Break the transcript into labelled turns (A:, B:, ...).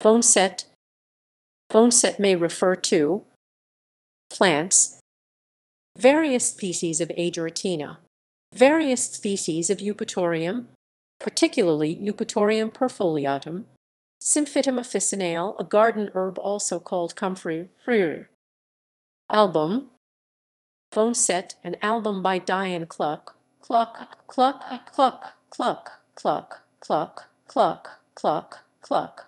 A: Boneset. Phone set may refer to plants, various species of Ageratina, various species of Eupatorium, particularly Eupatorium perfoliatum, Symphytum officinale, a garden herb also called comfrey, album, Boneset, an album by Diane Cluck, cluck, cluck, cluck, cluck, cluck, cluck, cluck, cluck, cluck,